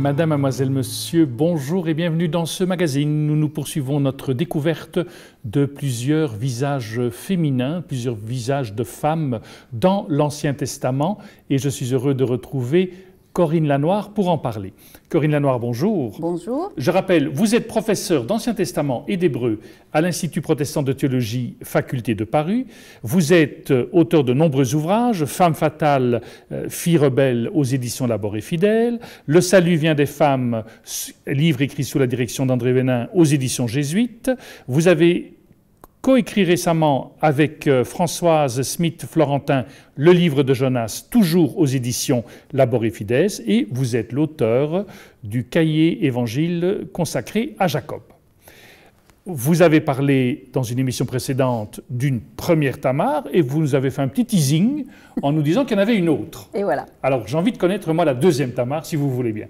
Madame, mademoiselle, monsieur, bonjour et bienvenue dans ce magazine. Nous nous poursuivons notre découverte de plusieurs visages féminins, plusieurs visages de femmes dans l'Ancien Testament et je suis heureux de retrouver Corinne Lanoir pour en parler. Corinne Lanoir, bonjour. Bonjour. Je rappelle, vous êtes professeur d'Ancien Testament et d'Hébreu à l'Institut protestant de théologie, faculté de Paris. Vous êtes euh, auteur de nombreux ouvrages, Femme fatale, euh, fille rebelle aux éditions Labor et Fidèle, Le salut vient des femmes, livre écrit sous la direction d'André Vénin aux éditions jésuites. Vous avez coécrit récemment avec euh, Françoise Smith-Florentin le livre de Jonas, toujours aux éditions Laborifides, et vous êtes l'auteur du cahier évangile consacré à Jacob. Vous avez parlé dans une émission précédente d'une première Tamar et vous nous avez fait un petit teasing en nous disant qu'il y en avait une autre. Et voilà. Alors j'ai envie de connaître moi la deuxième Tamar si vous voulez bien.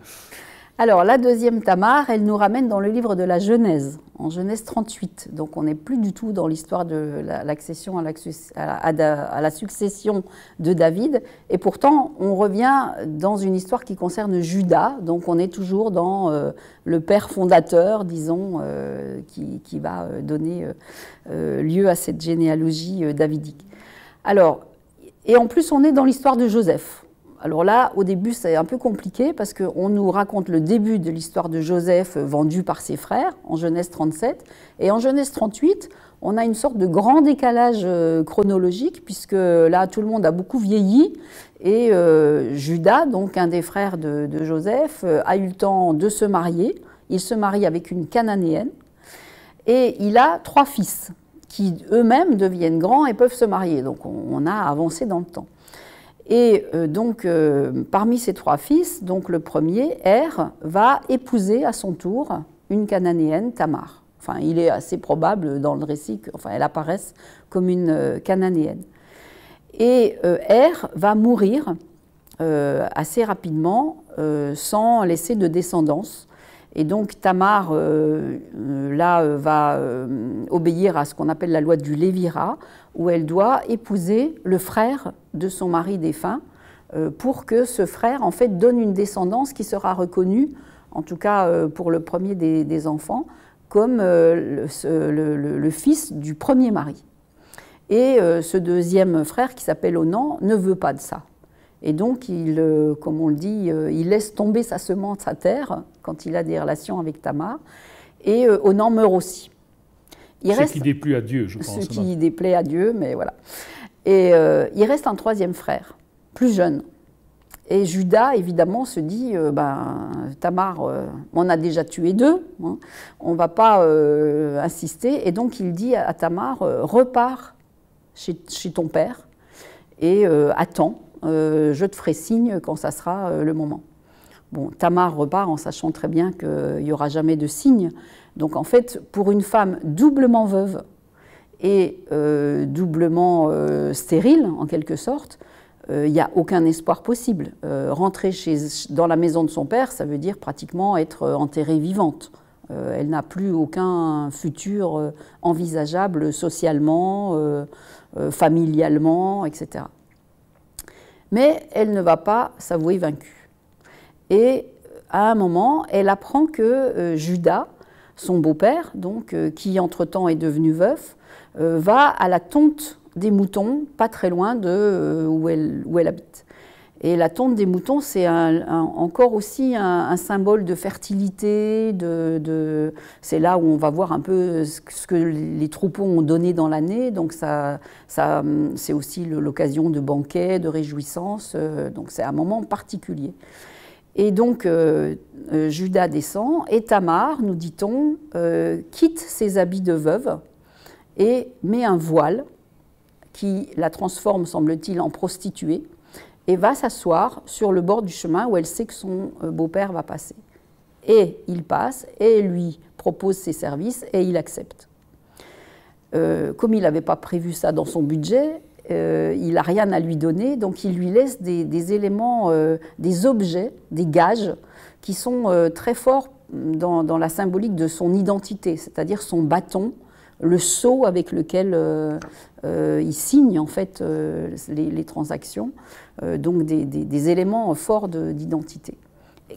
Alors, la deuxième Tamar, elle nous ramène dans le livre de la Genèse, en Genèse 38. Donc, on n'est plus du tout dans l'histoire de l'accession à, la succession de David. Et pourtant, on revient dans une histoire qui concerne Judas. Donc, on est toujours dans euh, le père fondateur, disons, euh, qui, va euh, donner lieu à cette généalogie davidique. Alors, et en plus, on est dans l'histoire de Joseph. Alors là, au début, c'est un peu compliqué parce qu'on nous raconte le début de l'histoire de Joseph vendu par ses frères en Genèse 37. Et en Genèse 38, on a une sorte de grand décalage euh, chronologique puisque là, tout le monde a beaucoup vieilli. Et euh, Judas, donc un des frères de, Joseph, euh, a eu le temps de se marier. Il se marie avec une cananéenne. Et il a trois fils qui eux-mêmes deviennent grands et peuvent se marier. Donc on a avancé dans le temps. Et euh, donc, euh, parmi ces trois fils, donc le premier, Er, va épouser à son tour une cananéenne, Tamar. Enfin, il est assez probable dans le récit qu'elle apparaisse comme une euh, cananéenne. Et Er va mourir assez rapidement sans laisser de descendance. Et donc Tamar, là, va obéir à ce qu'on appelle la loi du Lévira, où elle doit épouser le frère de son mari défunt euh, pour que ce frère en fait donne une descendance qui sera reconnue, en tout cas euh, pour le premier des, enfants, comme euh, le, fils du premier mari. Et ce deuxième frère qui s'appelle Onan ne veut pas de ça. Et donc, il, comme on le dit, il laisse tomber sa semence à terre quand il a des relations avec Tamar. Et Onan meurt aussi. Il ce qui déplaît à Dieu, je pense. Ce qui déplaît à Dieu, mais voilà. Et euh, il reste un troisième frère, plus jeune. Et Judas, évidemment, se dit, euh, ben, Tamar, euh, on a déjà tué deux, hein, on ne va pas insister. Et donc il dit à Tamar, repars chez, chez, ton père et attends, je te ferai signe quand ça sera le moment. Tamar repart en sachant très bien qu'il n'y aura jamais de signe. Donc en fait, pour une femme doublement veuve et euh, doublement euh, stérile, en quelque sorte, euh, il n'y a aucun espoir possible. rentrer chez, dans la maison de son père, ça veut dire pratiquement être enterrée vivante. elle n'a plus aucun futur envisageable socialement, familialement, etc. Mais elle ne va pas s'avouer vaincue. Et à un moment, elle apprend que Judas, son beau-père, donc, euh, qui entre-temps est devenu veuf, euh, va à la tonte des moutons, pas très loin de euh, où, elle, où elle habite. Et la tonte des moutons, c'est encore aussi un, symbole de fertilité. C'est là où on va voir un peu ce que les troupeaux ont donné dans l'année. Donc ça, c'est aussi l'occasion de banquets, de réjouissances. Donc c'est un moment particulier. Et donc euh, euh, Judas descend et Tamar, nous dit-on, euh, quitte ses habits de veuve et met un voile qui la transforme, semble-t-il, en prostituée et va s'asseoir sur le bord du chemin où elle sait que son beau-père va passer. Et il passe et lui propose ses services et il accepte. comme il n'avait pas prévu ça dans son budget, euh, il n'a rien à lui donner, donc il lui laisse des, éléments, euh, des objets, des gages qui sont euh, très forts dans, la symbolique de son identité, c'est-à-dire son bâton, le sceau avec lequel il signe en fait les, transactions, donc des, éléments forts d'identité.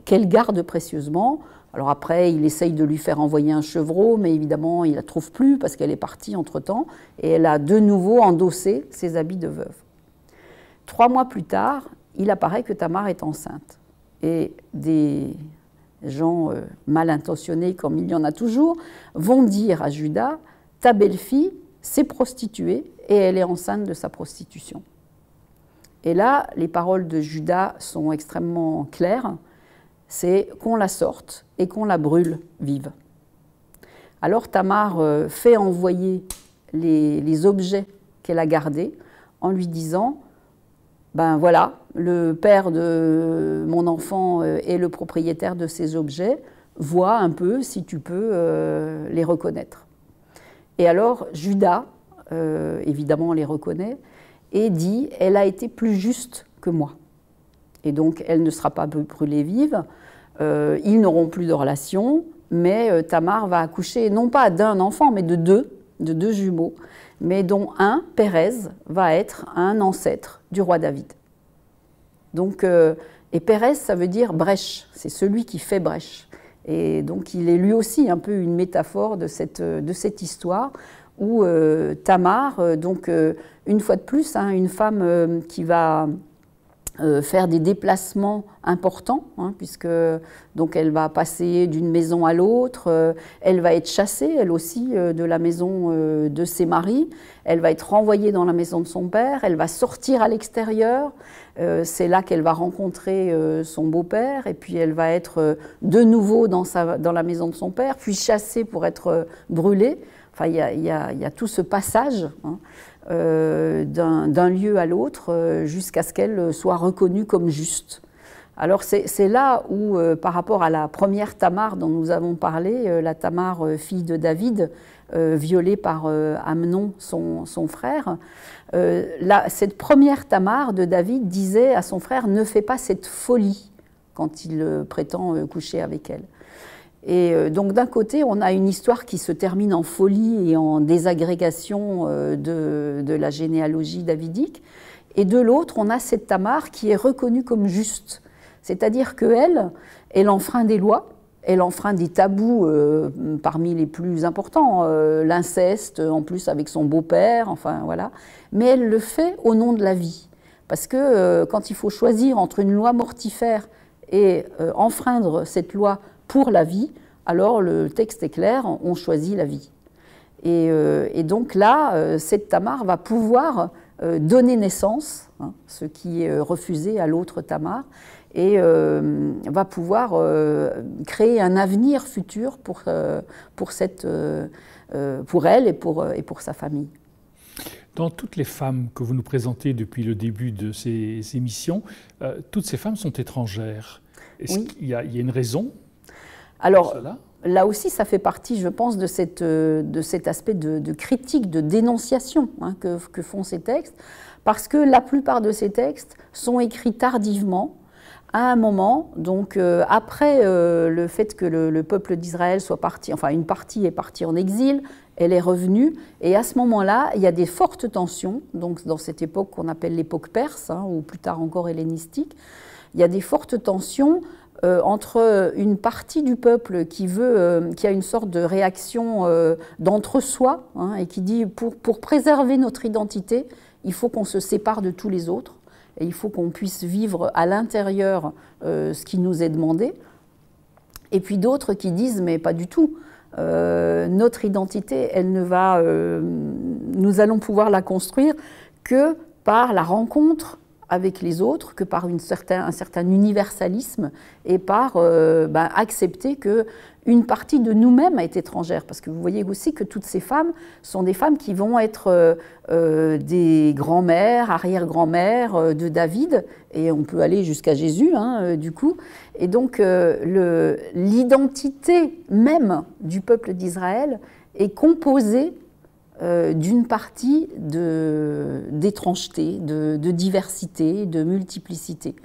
qu'elle garde précieusement. Alors après, il essaye de lui faire envoyer un chevreau, mais évidemment, il ne la trouve plus parce qu'elle est partie entre-temps, et elle a de nouveau endossé ses habits de veuve. Trois mois plus tard, il apparaît que Tamar est enceinte. Et des gens euh, mal intentionnés, comme il y en a toujours, vont dire à Judas, ta belle-fille s'est prostituée et elle est enceinte de sa prostitution. Et là, les paroles de Judas sont extrêmement claires c'est qu'on la sorte et qu'on la brûle vive. Alors Tamar euh, fait envoyer les, objets qu'elle a gardés en lui disant ben voilà, le père de mon enfant euh, est le propriétaire de ces objets, vois un peu si tu peux euh, les reconnaître. Et alors Judas, évidemment, les reconnaît et dit elle a été plus juste que moi. Et donc elle ne sera pas brûlée vive, euh, ils n'auront plus de relation, mais euh, Tamar va accoucher non pas d'un enfant, mais de deux, de deux jumeaux, mais dont un, Pérez, va être un ancêtre du roi David. Donc, euh, et Pérez, ça veut dire brèche, c'est celui qui fait brèche. Et donc il est lui aussi un peu une métaphore de cette, de cette histoire où Tamar, donc une fois de plus, hein, une femme qui va euh, faire des déplacements importants, hein, puisque donc elle va passer d'une maison à l'autre, euh, elle va être chassée, elle aussi, euh, de la maison de ses maris, elle va être renvoyée dans la maison de son père, elle va sortir à l'extérieur, c'est là qu'elle va rencontrer son beau-père, et puis elle va être de nouveau dans, sa, dans la maison de son père, puis chassée pour être brûlée. Enfin, il y, a, tout ce passage. Hein. Euh, d'un lieu à l'autre euh, jusqu'à ce qu'elle soit reconnue comme juste. Alors c'est là où, euh, par rapport à la première Tamar dont nous avons parlé, la Tamar fille de David, violée par Amnon, son, son frère, cette première Tamar de David disait à son frère, ne fais pas cette folie quand il prétend coucher avec elle. Et euh, donc d'un côté, on a une histoire qui se termine en folie et en désagrégation euh, de, la généalogie davidique, et de l'autre, on a cette Tamar qui est reconnue comme juste, c'est-à-dire qu'elle, elle enfreint des lois, elle enfreint des tabous euh, parmi les plus importants, l'inceste en plus avec son beau-père, enfin voilà, mais elle le fait au nom de la vie, parce que quand il faut choisir entre une loi mortifère et enfreindre cette loi pour la vie, alors le texte est clair, on choisit la vie. Et, euh, donc là, euh, cette Tamar va pouvoir euh, donner naissance, hein, ce qui est refusé à l'autre Tamar, et va pouvoir créer un avenir futur pour, pour, cette, pour elle et pour, et pour sa famille. Dans toutes les femmes que vous nous présentez depuis le début de ces émissions, toutes ces femmes sont étrangères. Est-ce qu'il y, a une raison alors, là aussi, ça fait partie, je pense, de, euh, cet aspect de, critique, de dénonciation hein, que, font ces textes, parce que la plupart de ces textes sont écrits tardivement, à un moment, donc euh, après euh, le fait que le, peuple d'Israël soit parti, enfin une partie est partie en exil, elle est revenue, et à ce moment-là, il y a des fortes tensions, donc dans cette époque qu'on appelle l'époque perse, hein, ou plus tard encore hellénistique, il y a des fortes tensions euh, entre une partie du peuple qui veut, euh, qui a une sorte de réaction euh, d'entre-soi hein, et qui dit pour, pour, préserver notre identité, il faut qu'on se sépare de tous les autres et il faut qu'on puisse vivre à l'intérieur ce qui nous est demandé. Et puis d'autres qui disent mais pas du tout. notre identité, elle ne va, nous allons pouvoir la construire que par la rencontre avec les autres que par un certain universalisme et par euh, ben, accepter que une partie de nous-mêmes est étrangère. Parce que vous voyez aussi que toutes ces femmes sont des femmes qui vont être euh, euh, des grands-mères, arrière-grand-mères de David, et on peut aller jusqu'à Jésus, hein, du coup. Et donc l'identité même du peuple d'Israël est composée d'une partie d'étrangeté, de, de, diversité, de multiplicité.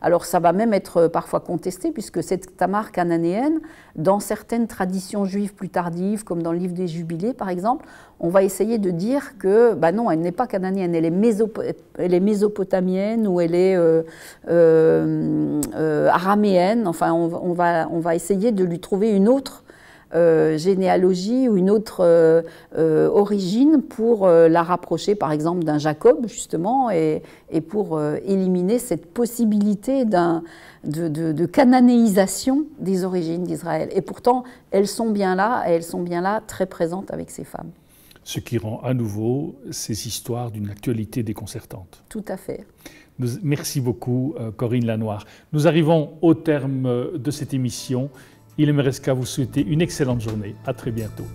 Alors ça va même être parfois contesté, puisque cette Tamar cananéenne, dans certaines traditions juives plus tardives, comme dans le livre des Jubilés par exemple, on va essayer de dire que, bah non, elle n'est pas cananéenne, elle est, mésopotamienne ou elle est euh, euh, euh, araméenne. Enfin, on va essayer de lui trouver une autre euh, généalogie ou une autre euh, euh, origine pour la rapprocher par exemple d'un Jacob justement et, pour éliminer cette possibilité de, de, cananéisation des origines d'Israël. Et pourtant, elles sont bien là et elles sont bien là très présentes avec ces femmes. Ce qui rend à nouveau ces histoires d'une actualité déconcertante. Tout à fait. merci beaucoup Corinne Lanoir. Nous arrivons au terme de cette émission. Il me reste qu'à vous souhaiter une excellente journée. À très bientôt.